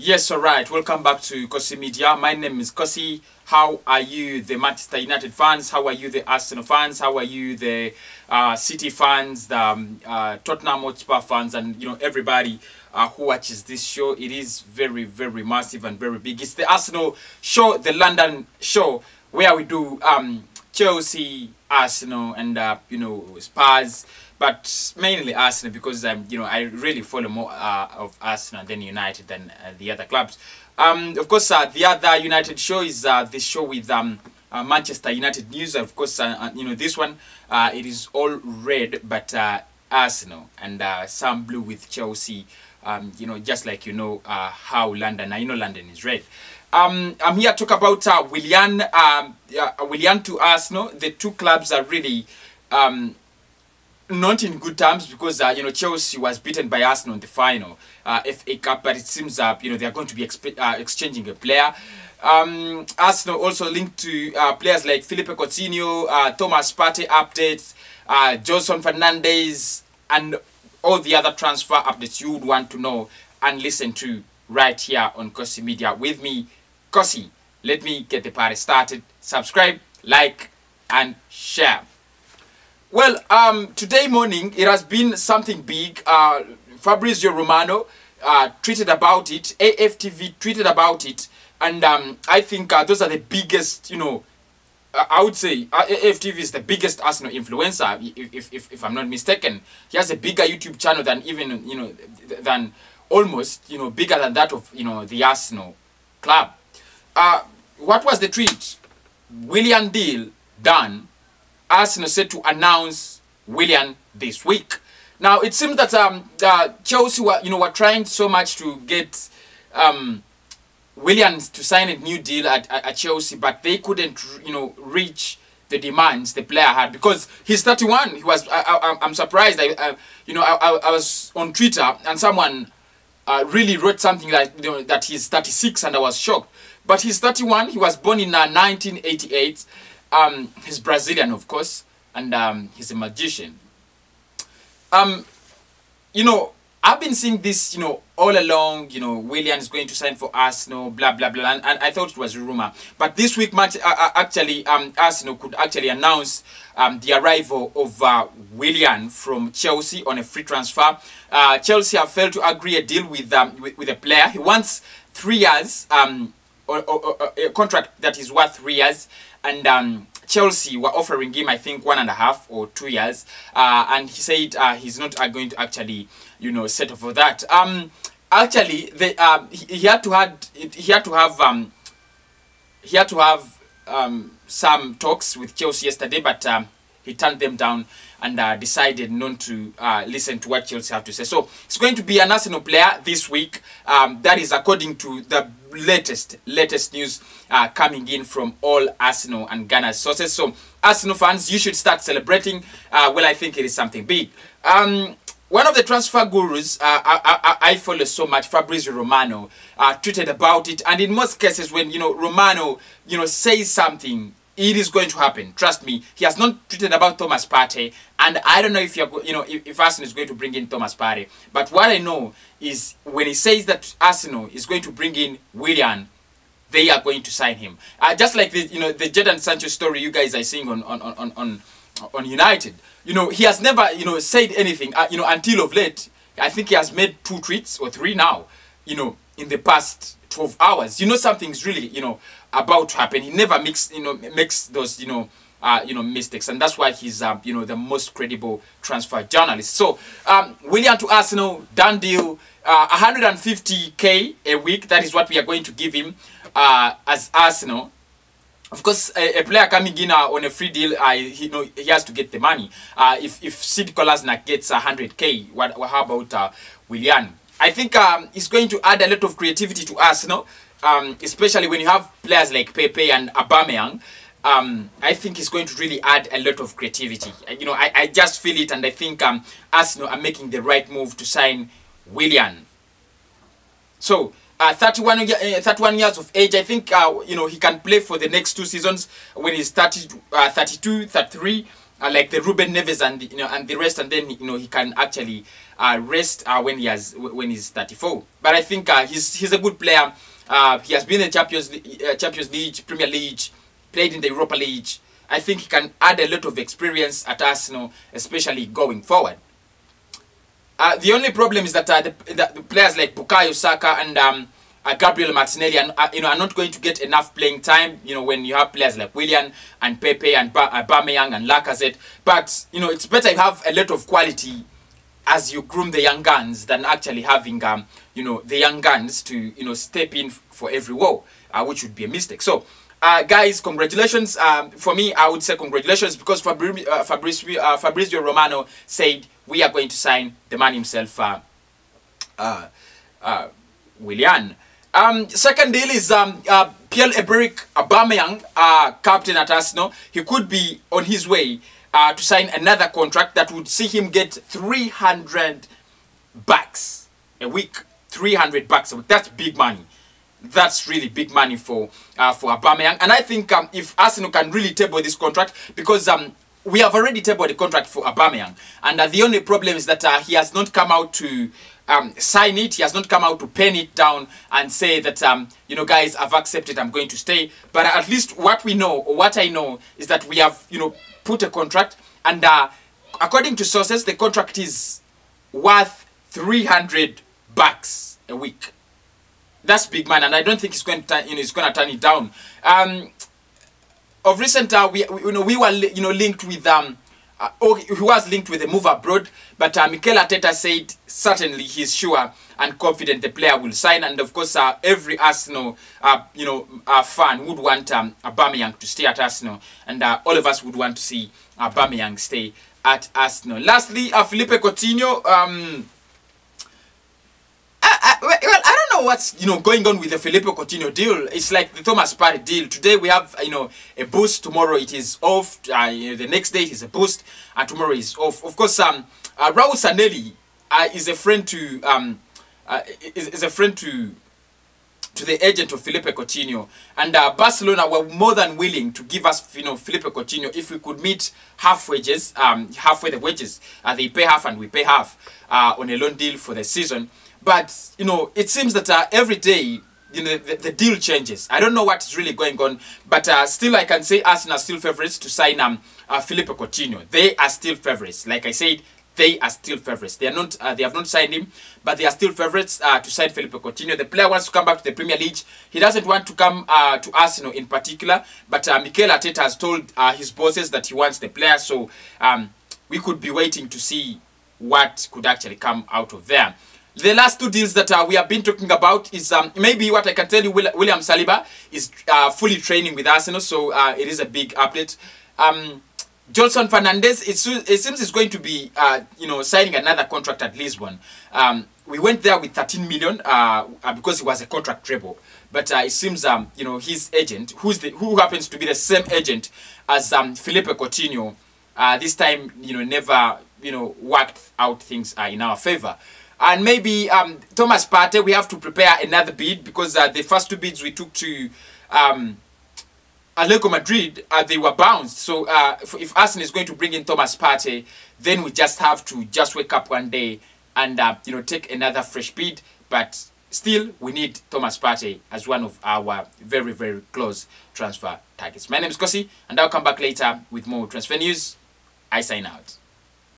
Yes, all right. Welcome back to Cossy Media. My name is Cossy. How are you, the Manchester United fans? How are you, the Arsenal fans? How are you, the uh, City fans, the um, uh, Tottenham Hotspur fans, and you know everybody uh, who watches this show? It is very, very massive and very big. It's the Arsenal show, the London show, where we do um, Chelsea, Arsenal, and uh, you know Spurs but mainly Arsenal because you know I really follow more uh, of Arsenal than United than uh, the other clubs. Um, of course, uh, the other United show is uh, the show with um, uh, Manchester United news. Of course, uh, uh, you know this one. It is all red, but Arsenal and some blue with Chelsea. Um, you know, just like you know how London. I know London is red. Um, I'm here to talk about uh, Willian. Um, to Arsenal. The two clubs are really. Um, not in good terms because uh, you know Chelsea was beaten by Arsenal in the final uh, FA Cup, but it seems uh, you know they are going to be uh, exchanging a player. Um, Arsenal also linked to uh, players like Philippe Coutinho, uh, Thomas Partey updates, uh, Johnson Fernandez, and all the other transfer updates you would want to know and listen to right here on Cossy Media with me, Cossy. Let me get the party started. Subscribe, like, and share. Well, um, today morning it has been something big. Uh, Fabrizio Romano uh, tweeted about it. AFTV tweeted about it, and um, I think uh, those are the biggest. You know, uh, I would say uh, AFTV is the biggest Arsenal influencer, if, if, if, if I'm not mistaken. He has a bigger YouTube channel than even you know than almost you know bigger than that of you know the Arsenal club. Uh, what was the tweet? Willian Deal done Arsenal set to announce Willian this week. Now it seems that um, uh, Chelsea were you know were trying so much to get um, Willian to sign a new deal at, at, at Chelsea, but they couldn't you know reach the demands the player had because he's 31. He was I, I'm surprised. I, I you know I, I, I was on Twitter and someone uh, really wrote something like you know, that he's 36 and I was shocked. But he's 31. He was born in uh, 1988. Um, he's Brazilian, of course, and um, he's a magician. Um, you know, I've been seeing this, you know, all along. You know, Willian is going to sign for Arsenal, blah blah blah, and, and I thought it was a rumor. But this week, uh, actually, um, Arsenal could actually announce um, the arrival of uh, Willian from Chelsea on a free transfer. Uh, Chelsea have failed to agree a deal with um, with, with a player. He wants three years um, or, or, or a contract that is worth three years, and um, Chelsea were offering him, I think, one and a half or two years, uh, and he said uh, he's not uh, going to actually, you know, settle for that. Um, actually, the um, he, he had to had he had to have um, he had to have um, some talks with Chelsea yesterday, but um, he turned them down and uh, decided not to uh, listen to what Chelsea have to say. So it's going to be an Arsenal player this week. Um, that is according to the latest latest news uh, coming in from all Arsenal and Ghana sources. So Arsenal fans, you should start celebrating. Uh, well, I think it is something big. Um, one of the transfer gurus uh, I, I, I follow so much, Fabrizio Romano, uh, tweeted about it. And in most cases, when you know Romano, you know, says something, it is going to happen. Trust me. He has not tweeted about Thomas Partey, and I don't know if you're, you know, if, Arsenal is going to bring in Thomas Partey. But what I know is when he says that Arsenal is going to bring in Willian, they are going to sign him. Uh, just like the, you know, the Jadon Sancho story you guys are seeing on on on on, on United. You know, he has never, you know, said anything. Uh, you know, until of late, I think he has made two tweets or three now. You know, in the past 12 hours. You know, something's really, you know, about to happen. He never makes, you know, makes those, you know, uh, you know, mistakes, and that's why he's, um, you know, the most credible transfer journalist. So, um, Willian to Arsenal, done deal, uh, 150k a week. That is what we are going to give him uh, as Arsenal. Of course, a, a player coming in uh, on a free deal, uh, he you know he has to get the money. Uh, if if Sead Kolasinac gets 100k, what how about uh, Willian? I think um, it's going to add a lot of creativity to Arsenal, um, especially when you have players like Pepe and Aubameyang. Um, I think it's going to really add a lot of creativity. You know, I, I just feel it, and I think um, Arsenal are making the right move to sign Willian. So, uh, 31, uh, 31 years of age, I think, uh, you know, he can play for the next two seasons when he's 30, uh, 32, 33. Uh, like the Ruben Neves and the, you know and the rest, and then you know he can actually uh, rest uh, when he has when he's 34. But I think uh, he's he's a good player. Uh, he has been in the Champions uh, Champions League, Premier League, played in the Europa League. I think he can add a lot of experience at Arsenal, especially going forward. The only problem is that, the, the, the players like Bukayo Saka and um, uh, Gabriel Martinelli and uh, you know are not going to get enough playing time. You know when you have players like Willian and Pepe and ba uh, and Lacazette. But you know it's better you have a lot of quality as you groom the young guns than actually having um, you know the young guns to you know step in for every war, uh, which would be a mistake. So. Uh, guys, congratulations. Um, for me, I would say congratulations because Fabri uh, Fabrizio, uh, Fabrizio Romano said we are going to sign the man himself, uh, uh, uh, Willian. Um, second deal is um, uh, Pierre-Emerick Aubameyang, uh, captain at Arsenal. He could be on his way uh, to sign another contract that would see him get 300 bucks a week. 300 bucks a week. That's big money. That's really big money for uh, for Aubameyang. And I think um, if Arsenal can really table this contract, because um, we have already tabled the contract for Aubameyang, and uh, the only problem is that uh, he has not come out to um, sign it. He has not come out to pen it down and say that, um, you know, guys, I've accepted, I'm going to stay. But at least what we know, or what I know, is that we have, you know, put a contract. And uh, according to sources, the contract is worth 300 bucks a week. That's big man, and I don't think he's going to, you know, he's going to turn it down. Um, of recent, uh, we, we, you know, we were, you know, linked with um, uh, oh, he was linked with a move abroad, but uh, Mikel Arteta said certainly he's sure and confident the player will sign. And of course, uh, every Arsenal, uh, you know, uh, fan would want um, Aubameyang to stay at Arsenal, and uh, all of us would want to see Aubameyang stay at Arsenal. Lastly, uh, Felipe Coutinho. Um, I what's you know going on with the Philippe Coutinho deal. It's like the Thomas Partey deal. Today we have you know a boost. Tomorrow it is off. Uh, you know, the next day is a boost, and tomorrow is off. Of course, um, uh, Raul Sanllehi uh, is a friend to um, uh, is, is a friend to to the agent of Philippe Coutinho, and uh, Barcelona were more than willing to give us, you know, Philippe Coutinho if we could meet half wages, um, halfway the wages. Uh, they pay half and we pay half uh, on a loan deal for the season. But you know, it seems that uh, every day, you know, the, the, deal changes. I don't know what is really going on, but uh, still, I can say Arsenal still favorites to sign um uh, Philippe Coutinho. They are still favorites. Like I said, they are still favorites. They are not. Uh, they have not signed him, but they are still favorites uh, to sign Philippe Coutinho. The player wants to come back to the Premier League. He doesn't want to come uh, to Arsenal in particular, but uh, Mikel Arteta has told uh, his bosses that he wants the player. So um, we could be waiting to see what could actually come out of there. The last two deals that uh, we have been talking about is um, maybe what I can tell you, William Saliba is uh, fully training with Arsenal, so uh, it is a big update. Um, Johnson Fernandez, it, it seems he's going to be, uh, you know, signing another contract at Lisbon. Um, we went there with 13 million uh, uh, because it was a contract treble. But it seems, um, you know, his agent, who's the, who happens to be the same agent as um, Philippe Coutinho, this time, you know, never, you know, worked out things in our favor. And maybe um, Thomas Partey, we have to prepare another bid because uh, the first two bids we took to um, Atletico Madrid, uh, they were bounced. So uh, if Arsenal is going to bring in Thomas Partey, then we just have to just wake up one day and uh, you know take another fresh bid. But still, we need Thomas Partey as one of our very, very close transfer targets. My name is Cossy, and I'll come back later with more transfer news. I sign out.